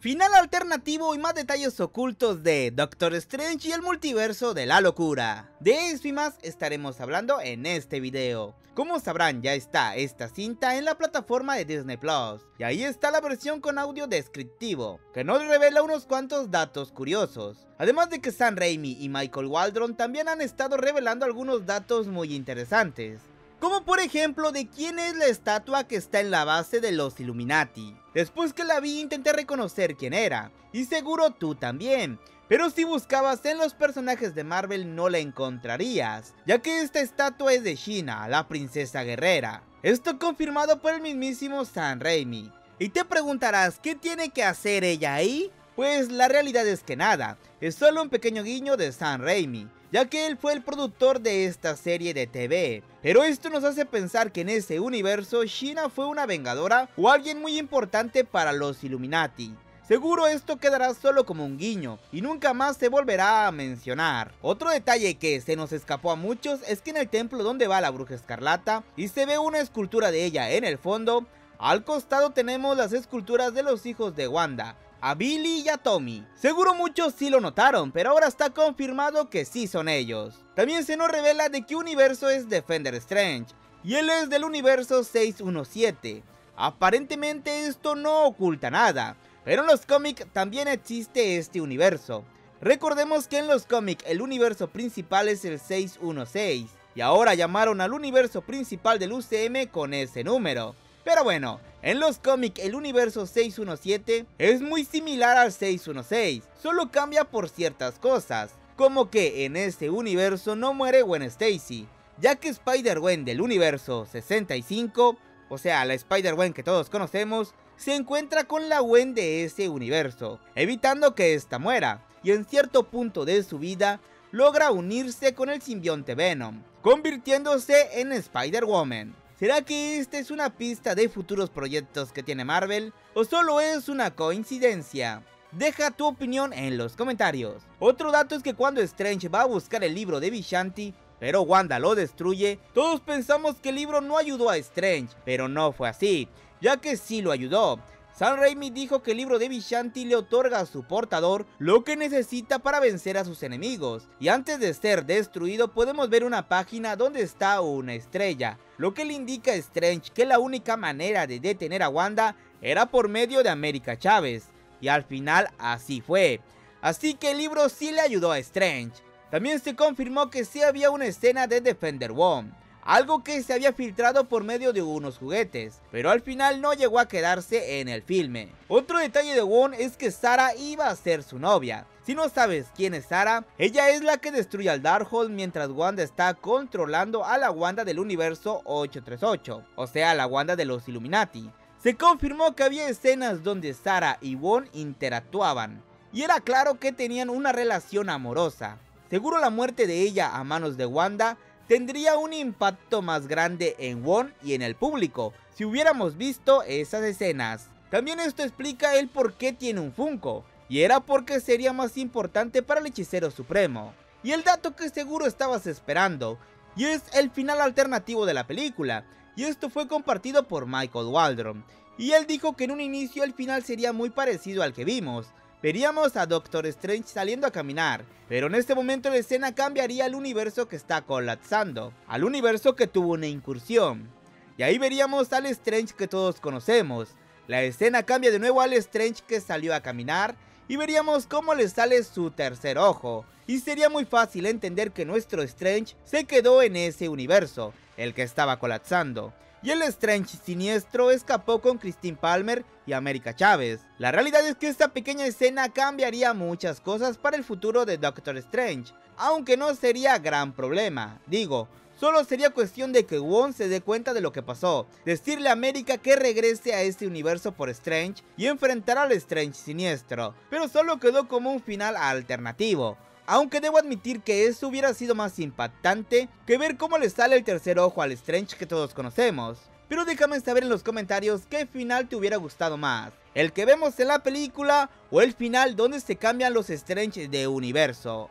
Final alternativo y más detalles ocultos de Doctor Strange y el multiverso de la locura. De eso y más estaremos hablando en este video. Como sabrán ya está esta cinta en la plataforma de Disney Plus y ahí está la versión con audio descriptivo que nos revela unos cuantos datos curiosos. Además de que Sam Raimi y Michael Waldron también han estado revelando algunos datos muy interesantes como por ejemplo de quién es la estatua que está en la base de los Illuminati. Después que la vi intenté reconocer quién era, y seguro tú también. Pero si buscabas en los personajes de Marvel no la encontrarías, ya que esta estatua es de Shina, la princesa guerrera. Esto confirmado por el mismísimo Sam Raimi. Y te preguntarás, ¿qué tiene que hacer ella ahí? Pues la realidad es que nada, es solo un pequeño guiño de Sam Raimi, ya que él fue el productor de esta serie de TV. Pero esto nos hace pensar que en ese universo Shina fue una vengadora o alguien muy importante para los Illuminati. Seguro esto quedará solo como un guiño y nunca más se volverá a mencionar. Otro detalle que se nos escapó a muchos es que en el templo donde va la bruja escarlata y se ve una escultura de ella en el fondo, al costado tenemos las esculturas de los hijos de Wanda, a Billy y a Tommy. Seguro muchos sí lo notaron, pero ahora está confirmado que sí son ellos. También se nos revela de qué universo es Defender Strange, y él es del universo 617. Aparentemente esto no oculta nada, pero en los cómics también existe este universo. Recordemos que en los cómics el universo principal es el 616, y ahora llamaron al universo principal del UCM con ese número. Pero bueno, en los cómics el universo 617 es muy similar al 616, solo cambia por ciertas cosas, como que en este universo no muere Gwen Stacy, ya que Spider-Gwen del universo 65, o sea la Spider-Gwen que todos conocemos, se encuentra con la Gwen de ese universo, evitando que ésta muera, y en cierto punto de su vida logra unirse con el simbionte Venom, convirtiéndose en Spider-Woman. ¿Será que esta es una pista de futuros proyectos que tiene Marvel? ¿O solo es una coincidencia? Deja tu opinión en los comentarios. Otro dato es que cuando Strange va a buscar el libro de Vishanti, pero Wanda lo destruye, todos pensamos que el libro no ayudó a Strange, pero no fue así, ya que sí lo ayudó. Sam Raimi dijo que el libro de Vishanti le otorga a su portador lo que necesita para vencer a sus enemigos, y antes de ser destruido podemos ver una página donde está una estrella, lo que le indica a Strange que la única manera de detener a Wanda era por medio de América Chávez, y al final así fue. Así que el libro sí le ayudó a Strange. También se confirmó que sí había una escena de Defender Woman, algo que se había filtrado por medio de unos juguetes, pero al final no llegó a quedarse en el filme. Otro detalle de Won es que Sara iba a ser su novia. Si no sabes quién es Sara, ella es la que destruye al Darkhold mientras Wanda está controlando a la Wanda del universo 838, o sea, la Wanda de los Illuminati. Se confirmó que había escenas donde Sara y Won interactuaban, y era claro que tenían una relación amorosa. Seguro la muerte de ella a manos de Wanda tendría un impacto más grande en Won y en el público si hubiéramos visto esas escenas. También esto explica el por qué tiene un Funko, y era porque sería más importante para el hechicero supremo. Y el dato que seguro estabas esperando, y es el final alternativo de la película, y esto fue compartido por Michael Waldron, y él dijo que en un inicio el final sería muy parecido al que vimos, veríamos a Doctor Strange saliendo a caminar, pero en este momento la escena cambiaría al universo que está colapsando, al universo que tuvo una incursión. Y ahí veríamos al Strange que todos conocemos. La escena cambia de nuevo al Strange que salió a caminar y veríamos cómo le sale su tercer ojo. Y sería muy fácil entender que nuestro Strange se quedó en ese universo, el que estaba colapsando y el Strange siniestro escapó con Christine Palmer y América Chávez. La realidad es que esta pequeña escena cambiaría muchas cosas para el futuro de Doctor Strange, aunque no sería gran problema, digo, Solo sería cuestión de que Wong se dé cuenta de lo que pasó, decirle a América que regrese a este universo por Strange y enfrentar al Strange siniestro, pero solo quedó como un final alternativo. Aunque debo admitir que eso hubiera sido más impactante que ver cómo le sale el tercer ojo al Strange que todos conocemos. Pero déjame saber en los comentarios qué final te hubiera gustado más. El que vemos en la película o el final donde se cambian los Strange de universo.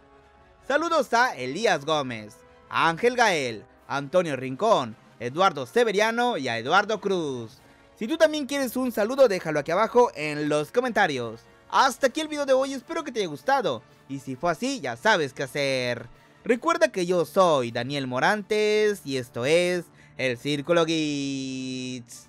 Saludos a Elías Gómez, a Ángel Gael, Antonio Rincón, Eduardo Severiano y a Eduardo Cruz. Si tú también quieres un saludo déjalo aquí abajo en los comentarios. Hasta aquí el video de hoy, espero que te haya gustado. Y si fue así, ya sabes qué hacer. Recuerda que yo soy Daniel Morantes y esto es El Círculo Geeks.